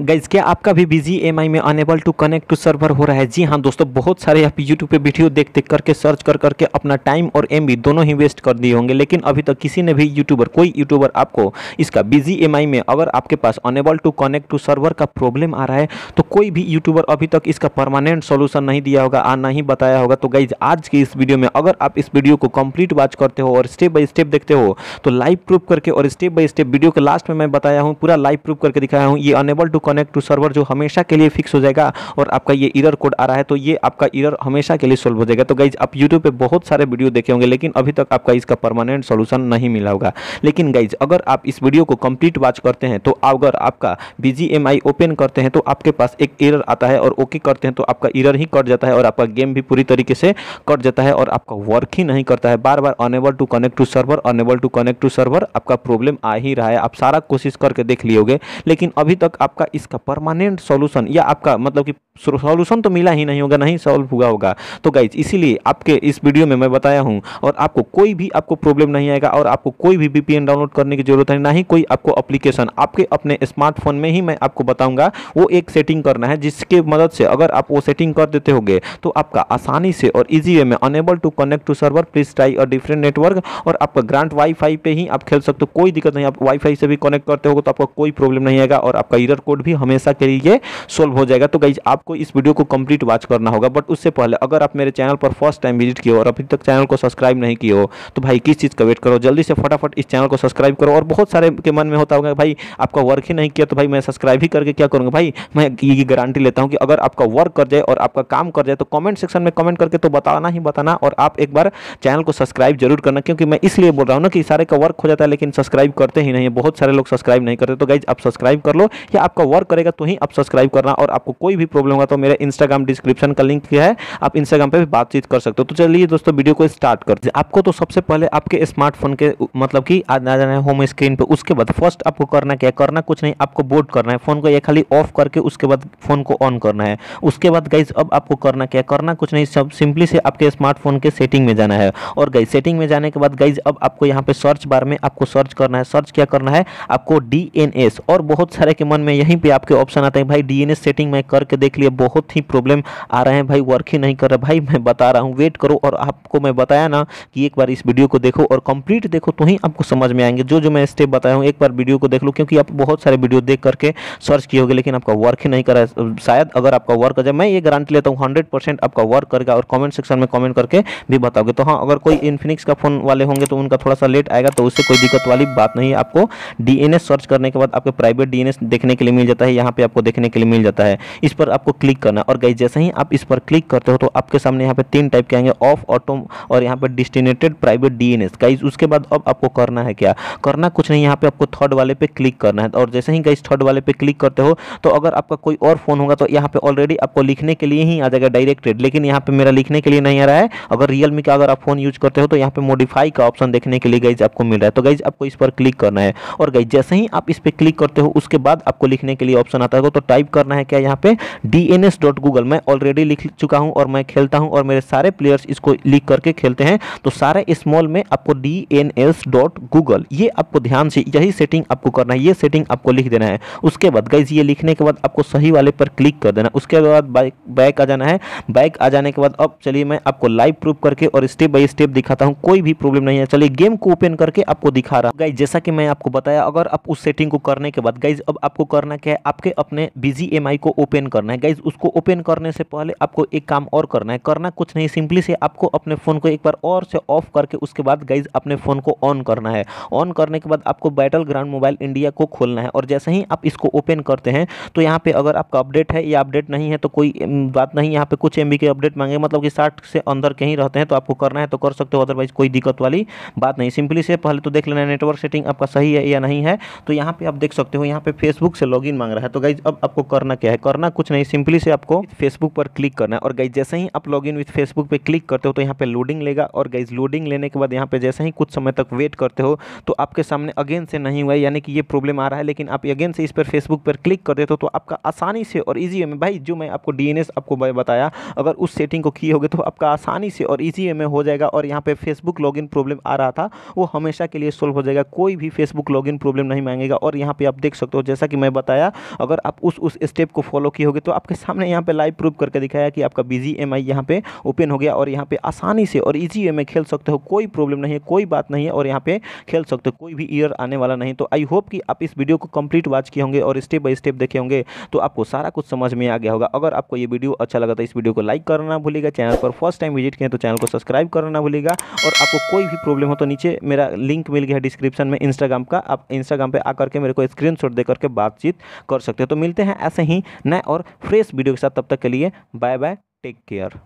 Guys क्या आपका भी बिज़ी एमआई में unable to connect to server हो रहा है? जी हाँ दोस्तों, बहुत सारे आप यूट्यूब पे वीडियो देख देख करके सर्च कर करके अपना टाइम और एम दोनों ही वेस्ट कर दिए होंगे। लेकिन अभी तक किसी ने भी यूट्यूबर कोई यूट्यूबर आपको इसका बिज़ी एमआई में अगर आपके पास unable to connect to server का प्रॉब्लम आ रहा है तो कोई भी यूट्यूबर अभी तक इसका परमानेंट सोल्यूशन नहीं दिया होगा, आ नहीं बताया होगा। तो गाइज़ आज की इस वीडियो में अगर आप इस वीडियो को कंप्लीट वॉच करते हो और स्टेप बाई स्टेप देखते हो तो लाइव प्रूफ करके और स्टेप बाई स्टेप वीडियो के लास्ट में मैं बताया हूँ, पूरा लाइव प्रूफ करके दिखाया हूँ, ये unable to connect to server जो हमेशा के लिए फिक्स हो जाएगा और आपका ये इरर कोड आ रहा है तो ये आपका इरर हमेशा के लिए सोल्व हो जाएगा। तो गाइज़ आप यूट्यूब पे बहुत सारे वीडियो देखे होंगे, लेकिन अभी तक आपका इसका परमानेंट सोल्यूशन नहीं मिला होगा। लेकिन गाइज़ अगर आप इस वीडियो को कंप्लीट वॉच करते हैं तो अगर आपका बी ओपन करते हैं तो आपके पास एक इरर आता है और ओके करते हैं तो आपका इरर ही कट जाता है और आपका गेम भी पूरी तरीके से कट जाता है और आपका वर्क ही नहीं करता है। बार बार unable to connect to server unable to connect to server आपका प्रॉब्लम आ ही रहा है। आप सारा कोशिश करके देख लियोगे लेकिन अभी तक आपका इसका परमानेंट सॉल्यूशन या आपका मतलब कि सॉल्यूशन तो मिला ही नहीं होगा, नहीं सॉल्व हुआ होगा। तो गाइज़ इसीलिए आपके इस वीडियो में मैं बताया हूँ, और आपको कोई भी आपको प्रॉब्लम नहीं आएगा, और आपको कोई भी वीपीएन डाउनलोड करने की ज़रूरत है ना ही कोई आपको एप्लीकेशन आपके अपने स्मार्टफ़ोन में ही मैं आपको बताऊँगा, वो एक सेटिंग करना है, जिसके मदद से अगर आप वो सेटिंग कर देते होगे तो आपका आसानी से और इजी वे में unable to connect to server please try a different network और आपका ग्रांट वाईफाई पे ही आप खेल सकते हो, कोई दिक्कत नहीं, आप वाईफाई से भी कनेक्ट करते हो तो आपका कोई प्रॉब्लम नहीं आएगा, और आपका इरर कोड भी हमेशा के लिए सोल्व हो जाएगा। तो गाइज़ आपको इस वीडियो को कंप्लीट वॉच करना होगा। बट उससे पहले, अगर आप मेरे चैनल पर फ़र्स्ट टाइम विज़िट किए और अभी तक चैनल को सब्सक्राइब नहीं किए हो तो भाई किस चीज़ का वेट करो? जल्दी से फटाफट इस चैनल को सब्सक्राइब करो। और बहुत सारे के मन में होता होगा, भाई आपका वर्क ही नहीं किया तो भाई मैं सब्सक्राइब ही करके क्या करूँगा? भाई मैं ये गारंटी लेता हूँ कि अगर आपका वर्क कर जाए और आपका काम कर जाए तो कमेंट सेक्शन में कमेंट करके तो बताना ही बताना। और आप एक बार चैनल को सब्सक्राइब ज़रूर करना, क्योंकि मैं इसलिए बोल रहा हूँ ना कि सारे का वर्क हो जाता है, लेकिन सब्सक्राइब करते ही नहीं है। बहुत सारे लोग सब्सक्राइब नहीं करते। तो गाइज़ आप सब्सक्राइब कर लो या आपका वर्क करेगा तो ही आप सब्सक्राइब करना और आपको कोई भी प्रॉब्लम होगा तो मेरे इंस्टाग्राम डिस्क्रिप्शन का लिंक है, आप इंस्टाग्राम पे भी बातचीत कर सकते हो। तो चलिए दोस्तों वीडियो को स्टार्ट करते हैं। आपको तो सबसे पहले आपके स्मार्टफ़ोन के मतलब कि आ जाना है होम स्क्रीन पे। उसके बाद फ़र्स्ट आपको करना क्या करना कुछ नहीं, आपको बोट करना है। फ़ोन को ये खाली ऑफ़ करके उसके बाद फ़ोन को ऑन करना है। उसके बाद गाइज़ अब आपको करना क्या करना कुछ नहीं, सब सिंपली से आपके स्मार्टफ़ोन के सेटिंग में जाना है। और गाइज़ सेटिंग में जाने के बाद गाइज़ अब आपको यहाँ पे सर्च बार में आपको सर्च करना है। सर्च क्या करना है? आपको DNS और बहुत सारे के मन में यहीं पे आपके ऑप्शन आते हैं। भाई डी सेटिंग में करके देख लिया बहुत ही प्रॉब्लम आ रहे हैं। भाई वर्क ही नहीं कर रहा। भाई, मैं बता रहा हूँ वेट करो और आपको मैं बताया ना कि एक बार इस वीडियो को देखो और कंप्लीट देखो तो ही आपको समझ में आएँगे। जो जो मैं स्टेप बताया हूँ, एक बार वीडियो को देख लो, क्योंकि आप बहुत सारे वीडियो देख करके सर्च किए होगे, लेकिन आपका वर्क ही नहीं कर है। शायद अगर आपका वर्क कर जाए, मैं ये गारंटी लेता हूँ हंड्रेड आपका वर्क करेगा और कमेंट सेक्शन में कमेंट करके भी बताओगे। तो हाँ अगर कोई इन्फिनिक्स का फ़ोन वाले होंगे तो उनका थोड़ा सा लेट आएगा तो उससे कोई दिक्कत वाली बात नहीं है। आपको डी सर्च करने के बाद आपको प्राइवेट डी देखने के लिए मिल जाता है, यहाँ पे आपको देखने के लिए मिल जाता है। इस पर आपको क्लिक करना और गई जैसे ही आप इस पर क्लिक करते हो तो आपके सामने यहाँ पे तीन टाइप के आएँगे ऑफ़ ऑटो और यहाँ पे डिस्टिनेटेड प्राइवेट डी एन गाइज़ उसके बाद अब आपको करना है क्या? करना कुछ नहीं, यहाँ पे आपको थर्ड वाले पे क्लिक करना है। और जैसे ही गाइज़ थर्ड वाले पे क्लिक करते हो तो अगर आपका कोई और फ़ोन होगा तो यहाँ पे ऑलरेडी आपको लिखने के लिए ही आ जाएगा डायरेक्टेड लेकिन यहाँ पे मेरा लिखने के लिए नहीं आ रहा है। अगर रियलमी का अगर आप फ़ोन यूज़ करते हो तो यहाँ पे मोडिफाई का ऑप्शन देखने के लिए गाइज़ आपको मिल रहा है। तो गाइज़ आपको इस पर क्लिक करना है। और गाइज़ जैसे ही आप इस पर क्लिक करते हो, उसके बाद आपको लिखने के लिए ऑप्शन आता है। तो टाइप करना है क्या यहाँ पे? डी मैं ऑलरेडी लिख चुका हूँ और मैं खेलता हूँ और मेरे सारे प्लेयर्स इसको लिख करके खेलते हैं। तो सारे स्मॉल में आपको D N S dot Google ये आपको ध्यान से, यही सेटिंग आपको करना है। ये सेटिंग आपको लिख देना है। उसके बाद गाइज़ ये लिखने के बाद आपको सही वाले पर क्लिक कर देना। उसके बाद बैक आ जाना है। बैक आ जाने के बाद अब चलिए मैं आपको लाइव प्रूफ करके और स्टेप बाई स्टेप दिखाता हूँ। कोई भी प्रॉब्लम नहीं है। चलिए गेम को ओपन करके आपको दिखा रहा गाइज़ जैसा कि मैं आपको बताया, अगर आप उस सेटिंग को करने के बाद गाइज़ अब आपको करना क्या है, आपके अपने बीजी एम को ओपन करना है। गाइज़ उसको ओपन करने से पहले आपको एक काम और करना है। करना कुछ नहीं सिंपली से आपको अपने फ़ोन को एक बार और से ऑफ़ करके उसके बाद गाइज़ अपने फ़ोन को ऑन करना है। ऑन करने के बाद आपको बैटल ग्राउंड मोबाइल इंडिया को खोलना है और जैसे ही आप इसको ओपन करते हैं तो यहाँ पर अगर आपका अपडेट है या अपडेट नहीं है तो कोई बात नहीं, यहाँ पे कुछ एमबी के अपडेट मांगे मतलब कि साठ से अंदर कहीं रहते हैं तो आपको करना है तो कर सकते हो अदरवाइज़ कोई दिक्कत वाली बात नहीं। सिंपली से पहले तो देख लेना नेटवर्क सेटिंग आपका सही है या नहीं है। तो यहाँ पे आप देख सकते हो, यहाँ पे फेसबुक से लॉगिन मांग रहा है। तो गाइज़ अब आपको करना क्या है? करना कुछ नहीं सिंपली से आपको फेसबुक पर क्लिक करना है। और गाइज़ जैसे ही आप लॉग इन विथ फेसबुक पर क्लिक करते हो तो यहाँ पे लोडिंग लेगा। और गाइज़ लोडिंग लेने के बाद यहाँ पे जैसे ही कुछ समय तक वेट करते हो तो आपके सामने अगेन से नहीं हुआ यानी कि ये प्रॉब्लम आ रहा है, लेकिन आप अगेन से इस पर फेसबुक पर क्लिक कर देते हो तो आपका आसानी से और ईजी में, भाई, जो मैं आपको डीएनएस आपको बताया, अगर उस सेटिंग को किए होगे तो आपका आसानी से और ईजी में हो जाएगा। और यहाँ पे फेसबुक लॉगिन प्रॉब्लम आ रहा था, वो हमेशा के लिए सोल्व हो जाएगा। कोई भी फेसबुक लॉगिन प्रॉब्लम नहीं मांगेगा। और यहाँ पे आप देख सकते हो, जैसा कि मैं बताया था अगर आप उस उस स्टेप को फॉलो किए होगे तो आपके सामने यहाँ पे लाइव प्रूव करके दिखाया कि आपका बी जी एम आई यहाँ पे ओपन हो गया और यहाँ पे आसानी से और ईजी में खेल सकते हो, कोई प्रॉब्लम नहीं है, कोई बात नहीं है और यहाँ पे खेल सकते हो, कोई भी ईयर आने वाला नहीं। तो आई होप कि आप इस वीडियो को कंप्लीट वॉच किए होंगे और स्टेप बाय स्टेप देखे होंगे तो आपको सारा कुछ समझ में आ गया होगा। अगर आपको ये वीडियो अच्छा लगा तो इस वीडियो को लाइक करना भूलेगा चैनल पर फ़र्स्ट टाइम विज़िट किए तो चैनल को सब्सक्राइब करना भूलेगा और आपको कोई भी प्रॉब्लम हो तो नीचे मेरा लिंक मिल गया डिस्क्रिप्शन में इंस्टाग्राम का। आप इंस्टाग्राम पर आकर के मेरे को स्क्रीन शॉट दे करके बातचीत कर सकते हो। तो मिलते हैं ऐसे ही नए और फ्रेश वीडियो के साथ। तब तक के लिए बाय बाय टेक केयर